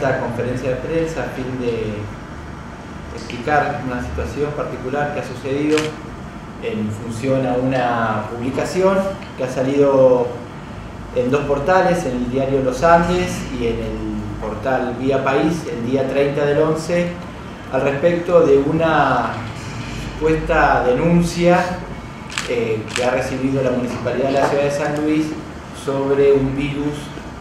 esta conferencia de prensa a fin de explicar una situación particular que ha sucedido en función a una publicación que ha salido en dos portales, en el diario Los Andes y en el portal Vía País, el día 30 del 11, al respecto de una supuesta denuncia eh, que ha recibido la Municipalidad de la Ciudad de San Luis sobre un virus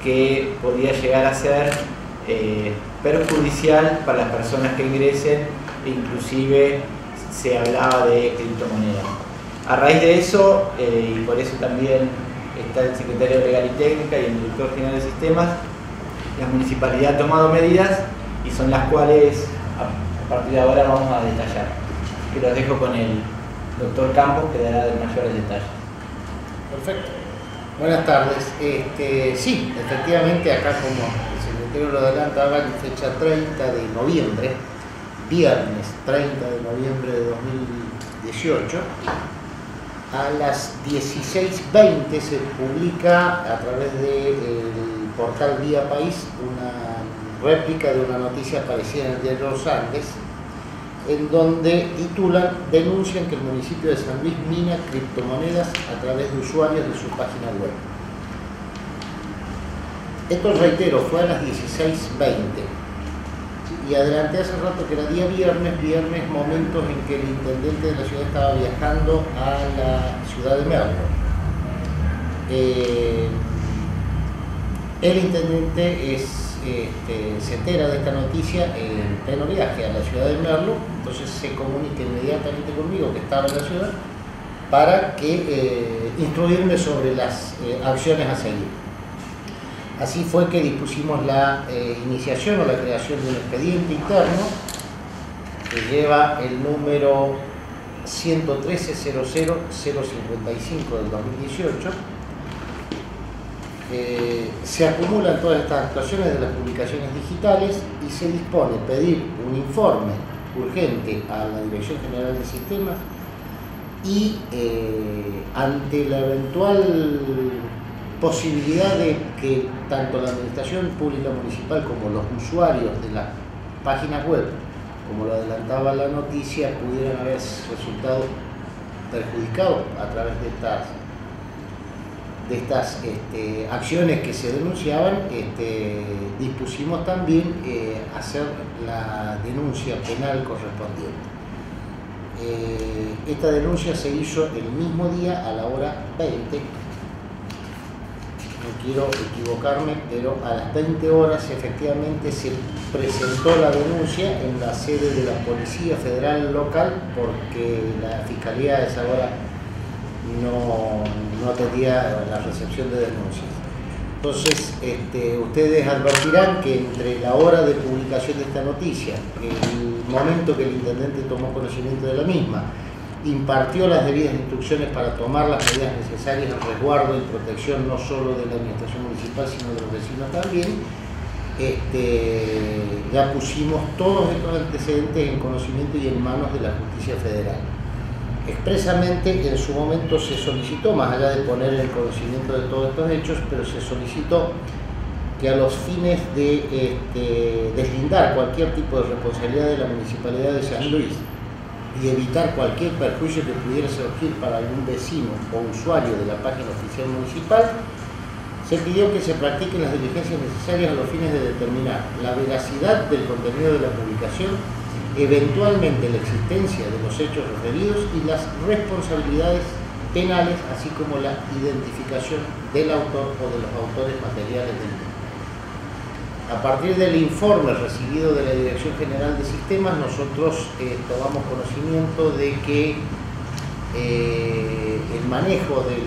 que podría llegar a ser eh, perjudicial para las personas que ingresen, e inclusive se hablaba de criptomonedas. A raíz de eso, eh, y por eso también está el secretario Legal y Técnica y el director general de sistemas, la municipalidad ha tomado medidas y son las cuales a partir de ahora vamos a detallar. Que los dejo con el doctor Campos que dará de mayores detalles. Perfecto. Buenas tardes. Este, sí, efectivamente acá como secretario lo adelantaba, en fecha 30 de noviembre, viernes 30 de noviembre de 2018, a las 16.20 se publica a través del portal Vía País una réplica de una noticia aparecida en el diario Los Andes, en donde titulan, denuncian que el municipio de San Luis mina criptomonedas a través de usuarios de su página web. Esto, reitero, fue a las 16.20 y adelanté hace rato que era día viernes, viernes momentos en que el intendente de la ciudad estaba viajando a la ciudad de Merlo. Eh, el intendente este, se entera de esta noticia en pleno viaje a la ciudad de Merlo, entonces se comunica inmediatamente conmigo que estaba en la ciudad para que eh, instruirme sobre las eh, acciones a seguir. Así fue que dispusimos la eh, iniciación o la creación de un expediente interno que lleva el número 113 055 del 2018. Eh, se acumulan todas estas actuaciones de las publicaciones digitales y se dispone pedir un informe urgente a la Dirección General de Sistemas y eh, ante la eventual posibilidad de que tanto la Administración Pública Municipal como los usuarios de la página web, como lo adelantaba la noticia, pudieran haber resultado perjudicados a través de estas, de estas este, acciones que se denunciaban, este, dispusimos también eh, hacer la denuncia penal correspondiente. Eh, esta denuncia se hizo el mismo día a la hora 20 no quiero equivocarme, pero a las 20 horas efectivamente se presentó la denuncia en la sede de la Policía Federal Local porque la Fiscalía a esa hora no, no atendía la recepción de denuncias. Entonces, este, ustedes advertirán que entre la hora de publicación de esta noticia, el momento que el intendente tomó conocimiento de la misma, impartió las debidas instrucciones para tomar las medidas necesarias al resguardo y protección no solo de la administración municipal, sino de los vecinos también. Este, ya pusimos todos estos antecedentes en conocimiento y en manos de la justicia federal. Expresamente en su momento se solicitó, más allá de poner en conocimiento de todos estos hechos, pero se solicitó que a los fines de este, deslindar cualquier tipo de responsabilidad de la Municipalidad de San Luis y evitar cualquier perjuicio que pudiera surgir para algún vecino o usuario de la página oficial municipal, se pidió que se practiquen las diligencias necesarias a los fines de determinar la veracidad del contenido de la publicación, eventualmente la existencia de los hechos referidos y las responsabilidades penales, así como la identificación del autor o de los autores materiales del delito. A partir del informe recibido de la Dirección General de Sistemas, nosotros eh, tomamos conocimiento de que eh, el manejo del,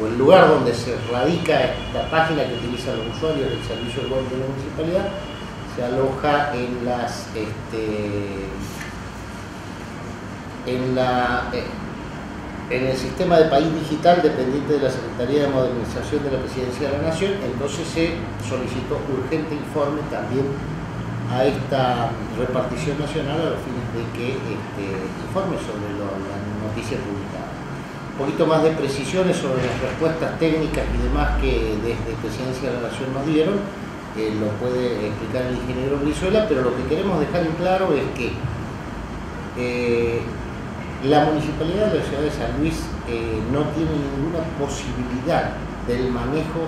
o el lugar donde se radica esta página que utilizan los usuarios del servicio web de la municipalidad se aloja en las este, en la eh, en el sistema de país digital dependiente de la Secretaría de Modernización de la Presidencia de la Nación, entonces se solicitó urgente informe también a esta repartición nacional a los fines de que este, informe sobre la noticia publicada. Un poquito más de precisiones sobre las respuestas técnicas y demás que desde Presidencia de la Nación nos dieron. eh, lo puede explicar el ingeniero Brizuela, pero lo que queremos dejar en claro es que eh, la municipalidad de la ciudad de San Luis eh, no tiene ninguna posibilidad del manejo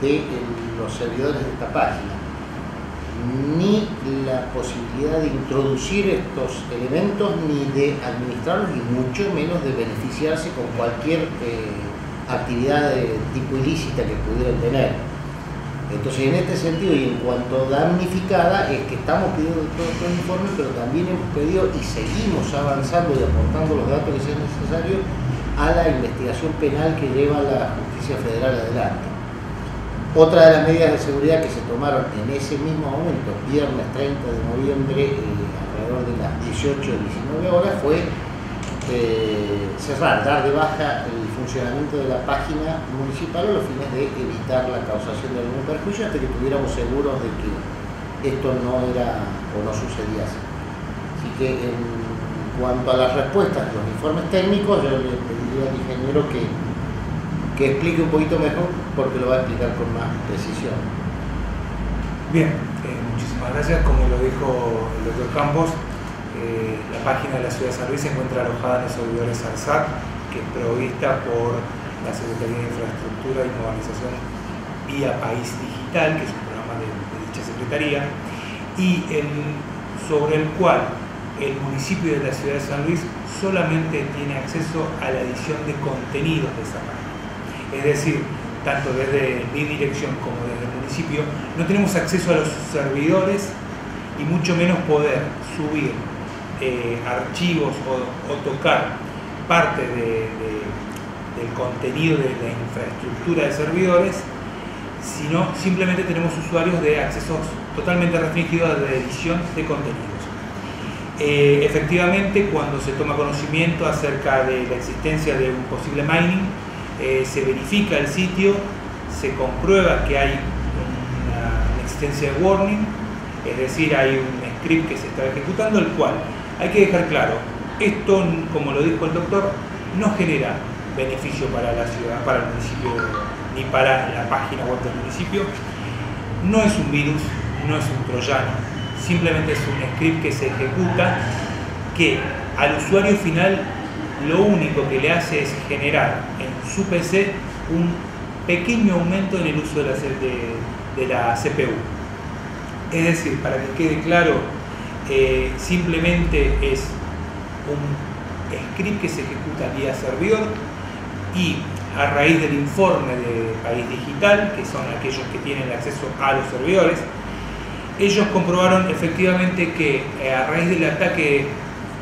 de los servidores de esta página, ni la posibilidad de introducir estos elementos, ni de administrarlos, y mucho menos de beneficiarse con cualquier actividad de tipo ilícita que pudieran tener. Entonces, en este sentido y en cuanto damnificada, es que estamos pidiendo todo, todo el informe, pero también hemos pedido y seguimos avanzando y aportando los datos que sean necesarios a la investigación penal que lleva la justicia federal adelante. Otra de las medidas de seguridad que se tomaron en ese mismo momento, viernes 30 de noviembre, eh, alrededor de las 18 19 horas, fue eh, cerrar, dar de baja el funcionamiento de la página municipal a los fines de evitar la causación de algún perjuicio hasta que tuviéramos seguros de que esto no era o no sucedía así. Así que en cuanto a las respuestas de los informes técnicos, yo le pediría al ingeniero que, que explique un poquito mejor porque lo va a explicar con más precisión. Bien, eh, muchísimas gracias. Como lo dijo el doctor Campos, eh, la página de la ciudad de San Luis se encuentra alojada en los servidores ARSAT, que es provista por la Secretaría de Infraestructura y Modernización vía País Digital, que es un programa de, dicha Secretaría, y sobre el cual el municipio de la ciudad de San Luis solamente tiene acceso a la edición de contenidos de esa página. Es decir, tanto desde mi dirección como desde el municipio, no tenemos acceso a los servidores y mucho menos poder subir eh, archivos o, tocar parte del contenido de la infraestructura de servidores, sino simplemente tenemos usuarios de accesos totalmente restringidos de edición de contenidos. Eh, efectivamente, cuando se toma conocimiento acerca de la existencia de un posible mining, eh, se verifica el sitio, se comprueba que hay una existencia de warning, es decir, hay un script que se está ejecutando, el cual hay que dejar claro, esto, como lo dijo el doctor, no genera beneficio para la ciudad, para el municipio, ni para la página web del municipio. No es un virus, no es un troyano, simplemente es un script que se ejecuta que al usuario final lo único que le hace es generar en su PC un pequeño aumento en el uso de la, CPU. Es decir, para que quede claro, eh, simplemente es un script que se ejecuta vía servidor y a raíz del informe de País Digital, que son aquellos que tienen acceso a los servidores, ellos comprobaron efectivamente que eh, a raíz del ataque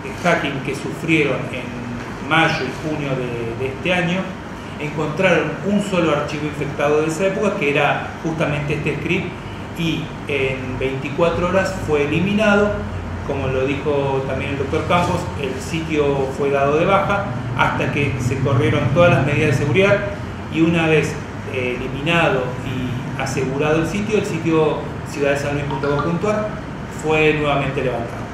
de hacking que sufrieron en mayo y junio de, de este año, encontraron un solo archivo infectado de esa época, que era justamente este script, y en 24 horas fue eliminado. Como lo dijo también el doctor Campos, el sitio fue dado de baja hasta que se corrieron todas las medidas de seguridad y una vez eh, eliminado y asegurado el sitio, el sitio ciudaddesanluis.com.ar fue nuevamente levantado.